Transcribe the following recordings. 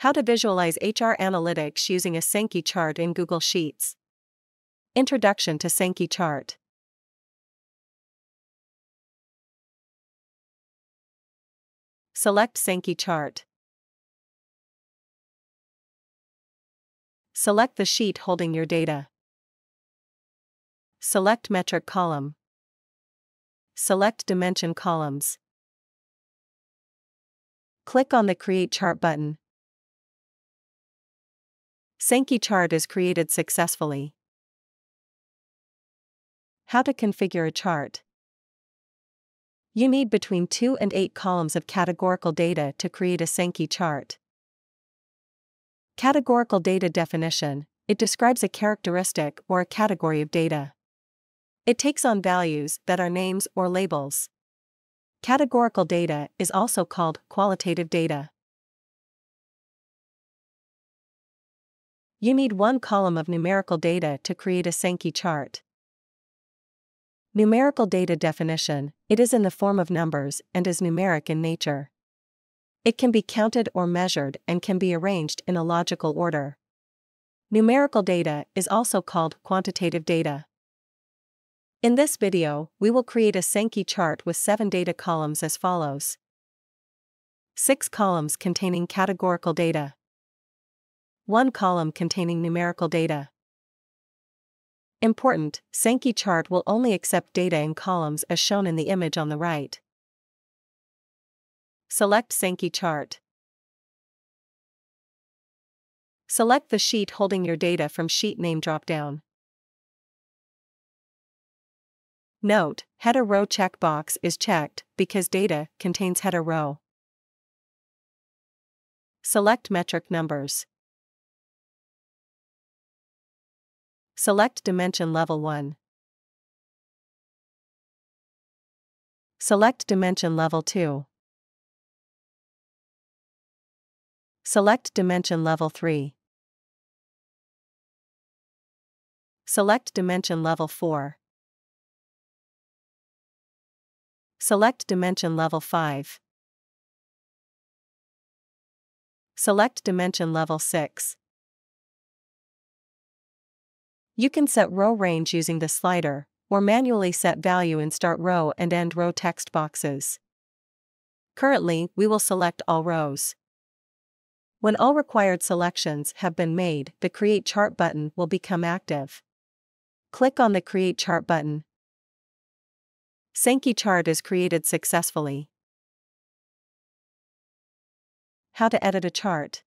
How to visualize HR analytics using a Sankey chart in Google Sheets. Introduction to Sankey chart. Select Sankey chart. Select the sheet holding your data. Select metric column. Select dimension columns. Click on the Create Chart button. Sankey chart is created successfully. How to configure a chart. You need between 2 and 8 columns of categorical data to create a Sankey chart. Categorical data definition it describes a characteristic or a category of data. It takes on values that are names or labels. Categorical data is also called qualitative data. You need one column of numerical data to create a Sankey chart. Numerical data definition it is in the form of numbers and is numeric in nature. It can be counted or measured and can be arranged in a logical order. Numerical data is also called quantitative data. In this video, we will create a Sankey chart with 7 data columns as follows. 6 columns containing categorical data. 1 column containing numerical data. Important, Sankey chart will only accept data in columns as shown in the image on the right. Select Sankey chart. Select the sheet holding your data from Sheet Name dropdown. Note, Header Row checkbox is checked because data contains header row. Select metric numbers. Select Dimension Level 1. Select Dimension Level 2. Select Dimension Level 3. Select Dimension Level 4. Select Dimension Level 5. Select Dimension Level 6. You can set row range using the slider, or manually set value in Start Row and End Row text boxes. Currently, we will select all rows. When all required selections have been made, the Create Chart button will become active. Click on the Create Chart button. Sankey chart is created successfully. How to edit a chart.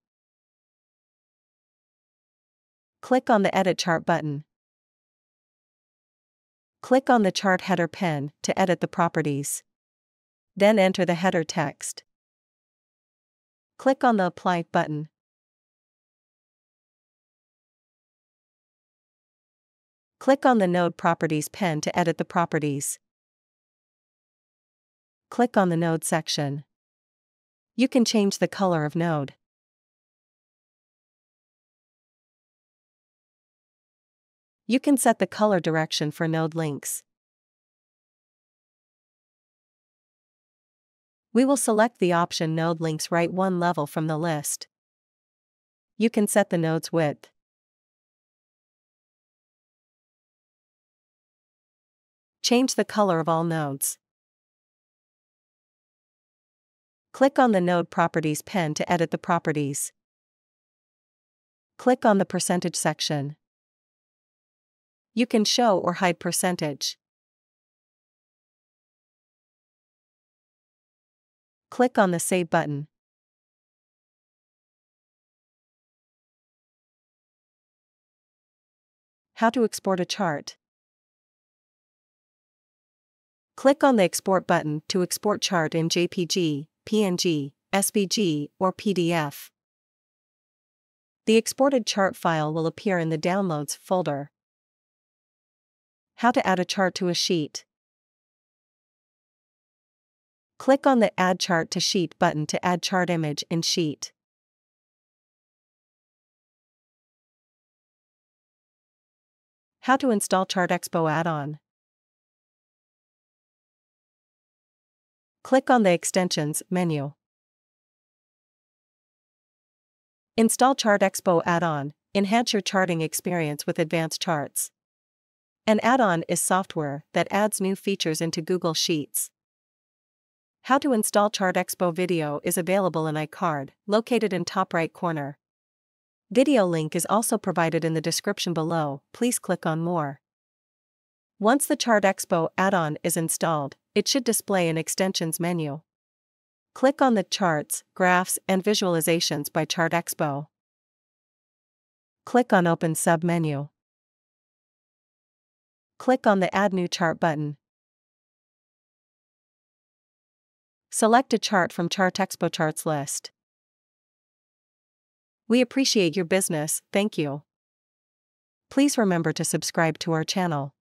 Click on the Edit Chart button. Click on the chart header pen to edit the properties. Then enter the header text. Click on the Apply button. Click on the Node Properties pen to edit the properties click on the Node section. You can change the color of node. You can set the color direction for node links. We will select the option Node Links right one level from the list. You can set the node's width. Change the color of all nodes. Click on the Node Properties pen to edit the properties. Click on the Percentage section. You can show or hide percentage. Click on the Save button. How to export a chart. Click on the Export button to export chart in JPG, PNG, SVG, or PDF. The exported chart file will appear in the Downloads folder. How to add a chart to a sheet. Click on the Add Chart to Sheet button to add chart image in Sheet. How to install Chart Expo add-on. Click on the Extensions menu. Install Chart Expo add-on, enhance your charting experience with advanced charts. An add-on is software that adds new features into Google Sheets. How to install Chart Expo video is available in iCard, located in top right corner. Video link is also provided in the description below, please click on more. Once the Chart Expo add-on is installed, it should display an extensions menu. Click on the Charts, Graphs and Visualizations by Chart Expo. Click on Open sub-menu. Click on the Add New Chart button. Select a chart from Chart Expo Charts list. We appreciate your business, thank you. Please remember to subscribe to our channel.